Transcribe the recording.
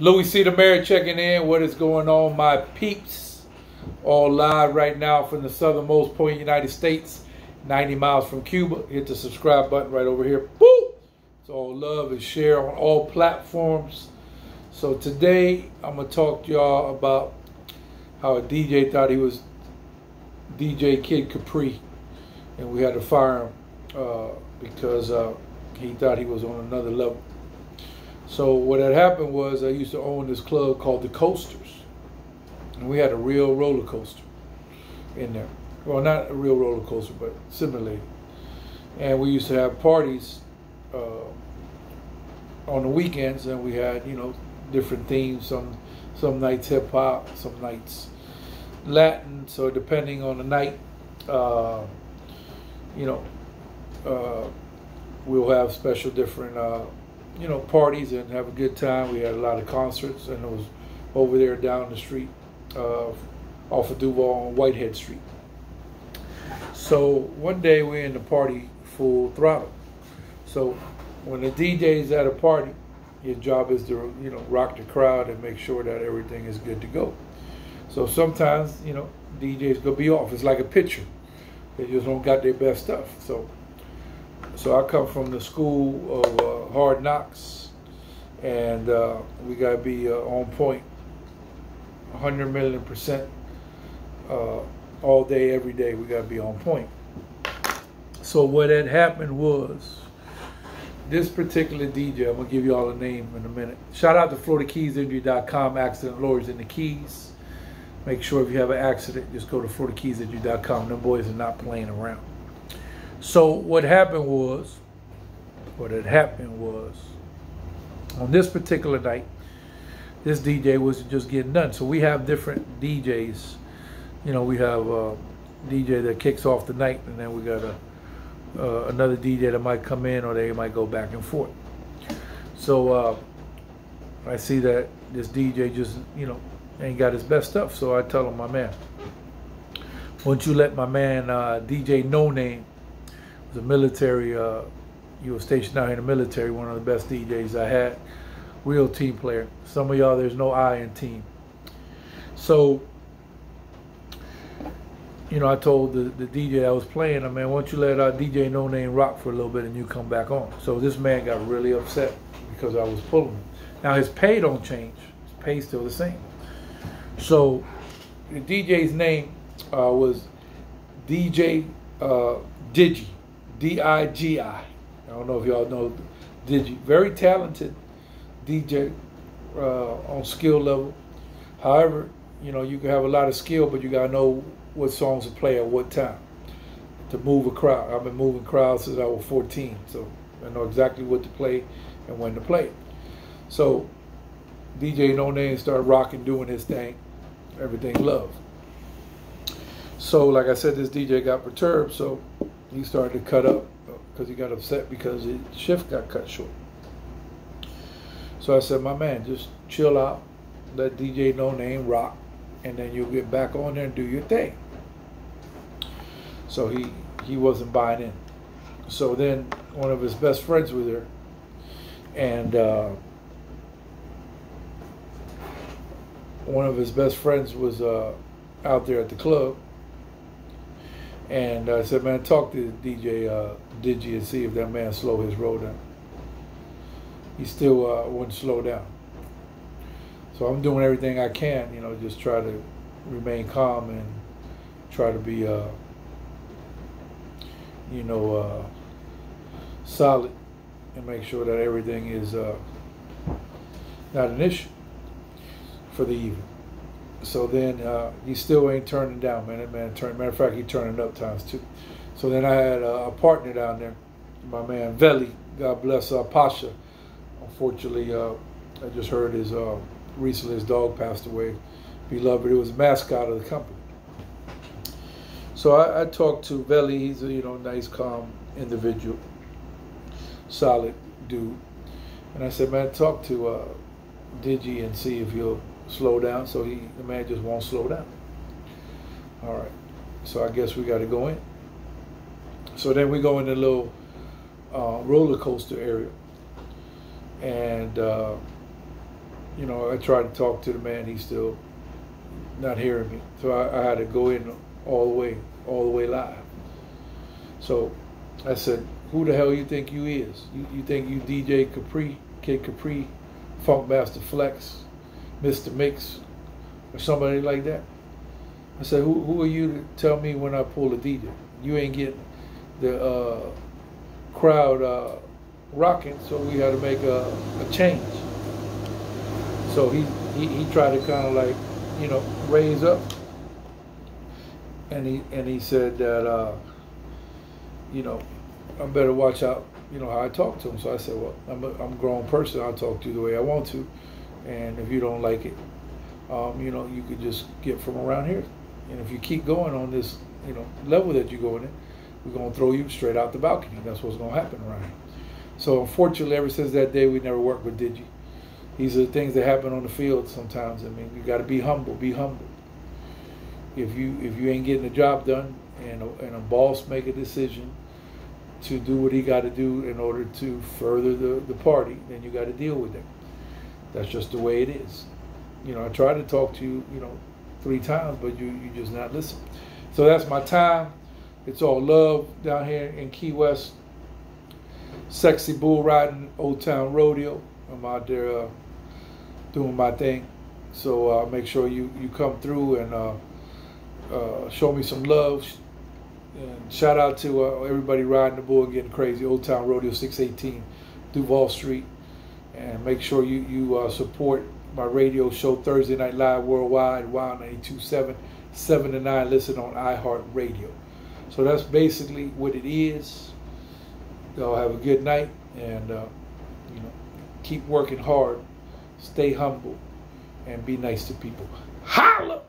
Louie C. Mayor checking in. What is going on, my peeps? All live right now from the southernmost point of the United States, 90 miles from Cuba. Hit the subscribe button right over here. Boop! It's all love and share on all platforms. So today I'm gonna talk to y'all about how a DJ thought he was DJ Kid Capri, and we had to fire him uh, because uh, he thought he was on another level. So what had happened was I used to own this club called the Coasters, and we had a real roller coaster in there. Well, not a real roller coaster, but simulated. And we used to have parties uh, on the weekends, and we had you know different themes. Some some nights hip hop, some nights Latin. So depending on the night, uh, you know, uh, we'll have special different, uh, you know, parties and have a good time. We had a lot of concerts, and it was over there down the street, uh, off of Duval on Whitehead Street. So one day we're in the party full throttle. So when the DJ is at a party, your job is to you know rock the crowd and make sure that everything is good to go. So sometimes you know DJs gonna be off. It's like a pitcher; they just don't got their best stuff. So so I come from the school of uh, hard knocks, and uh, we gotta be uh, on point, 100 million percent, uh, all day, every day. We gotta be on point. So what had happened was this particular DJ, I'm gonna give you all a name in a minute. Shout out to FloridaKeysInjury.com, accident lawyers in the Keys. Make sure if you have an accident, just go to FloridaKeysInjury.com. Them boys are not playing around. So what happened was, what had happened was, on this particular night, this DJ was just getting done. So we have different DJs. You know, we have a DJ that kicks off the night, and then we got a uh, another DJ that might come in, or they might go back and forth. So uh, I see that this DJ just, you know, ain't got his best stuff. So I tell him, my man, once you let my man uh, DJ No Name, was a military, uh, you were stationed out here in the military, one of the best DJs I had, real team player. Some of y'all, there's no I in team. So you know, I told the, the DJ I was playing, I mean, why don't you let our DJ No Name rock for a little bit and you come back on. So this man got really upset because I was pulling him. Now his pay don't change. His pay's still the same. So the DJ's name uh, was DJ uh, Digi, D-I-G-I. I don't know if y'all know Digi. Very talented DJ uh, on skill level. However, you know, you can have a lot of skill, but you gotta know what songs to play at what time to move a crowd. I've been moving crowds since I was 14, so I know exactly what to play and when to play. So DJ No Name started rocking, doing his thing, everything love. So like I said, this DJ got perturbed, so he started to cut up because he got upset because his shift got cut short. So I said, my man, just chill out, let DJ No Name rock, and then you'll get back on there and do your thing. So he he wasn't buying in. So then one of his best friends was there, and uh, one of his best friends was uh, out there at the club. And I said, man, talk to DJ uh, Digi and see if that man slow his roll down. He still uh, wouldn't slow down. So I'm doing everything I can, you know, just try to remain calm and try to be uh, you know, uh, solid and make sure that everything is uh, not an issue for the evening. So then uh, he still ain't turning down, man. Turn. Matter of fact, he turning up times two. So then I had a, a partner down there, my man Veli. God bless uh, Pasha. Unfortunately, uh, I just heard his uh, recently his dog passed away. Beloved, it was a mascot of the company. So I, I talked to Veli. He's a you know nice, calm individual, solid dude. And I said, man, talk to uh, Digi and see if he'll slow down. So he, the man just won't slow down. All right. So I guess we got to go in. So then we go in the little uh, roller coaster area, and uh, you know, I tried to talk to the man. He's still not hearing me. So I, I had to go in all the way, all the way live. So I said, who the hell you think you is? You, you think you DJ Capri, Kid Capri, Funkmaster Flex, Mr. Mix, or somebody like that? I said, who, who are you to tell me when I pull a DJ? You ain't getting the uh, crowd uh, rocking, so we had to make a, a change. So he, he, he tried to kind of like, you know, raise up. And he, and he said that, uh, you know, I better watch out, you know, how I talk to him. So I said, well, I'm a, I'm a grown person. I'll talk to you the way I want to. And if you don't like it, um, you know, you could just get from around here. And if you keep going on this, you know, level that you're going in, we're going to throw you straight out the balcony. That's what's going to happen around here. So unfortunately, ever since that day, we never worked with Digi. These are the things that happen on the field sometimes. I mean, you got to be humble. Be humble. If you if you ain't getting the job done, and a, and a boss make a decision to do what he got to do in order to further the, the party, then you got to deal with it. That's just the way it is. You know, I try to talk to you, you know, three times, but you you just not listen. So that's my time. It's all love down here in Key West. Sexy bull riding, Old Town Rodeo. I'm out there uh, doing my thing. So uh, make sure you, you come through and uh, uh show me some love. And shout out to uh, everybody riding the bull getting crazy. Old Town Rodeo 618, Duval Street. And make sure you, you uh, support my radio show Thursday Night Live Worldwide, Wild 927, 7 to 9. Listen on iHeartRadio. So that's basically what it is. Y'all have a good night and uh, you know keep working hard, stay humble, and be nice to people. Holla!